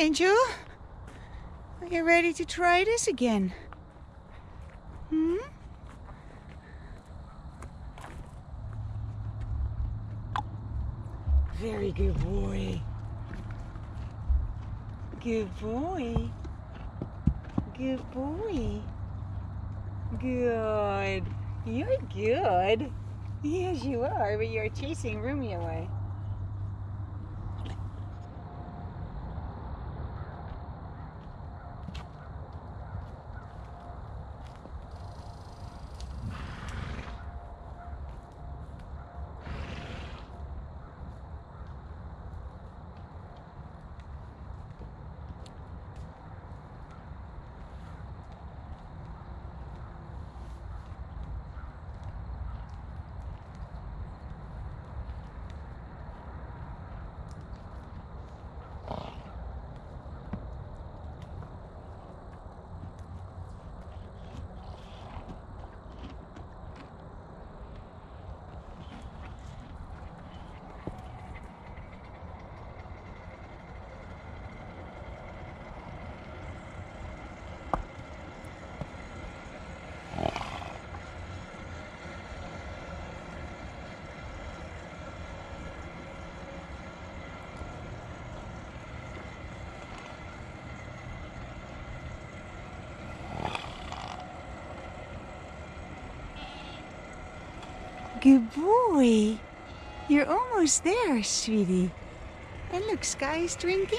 Angel. Are you ready to try this again? Hmm? Very good boy. Good boy. Good boy. Good. You're good. Yes, you are, but you're chasing Rumi away. Good boy. You're almost there, sweetie. And look, Sky's drinking.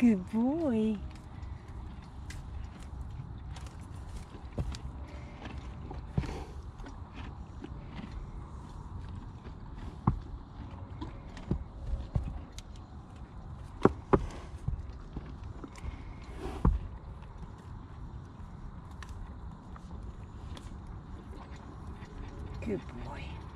Good boy. Good boy.